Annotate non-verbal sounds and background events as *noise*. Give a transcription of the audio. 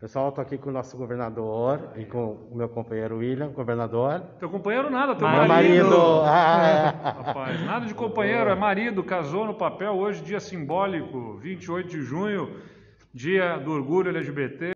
Pessoal, estou aqui com o nosso governador e com o meu companheiro William, governador. Teu companheiro nada, teu marido. marido. *laughs* Ah. Rapaz, nada de companheiro, é marido, casou no papel. Hoje, dia simbólico, 28 de junho, dia do orgulho LGBT.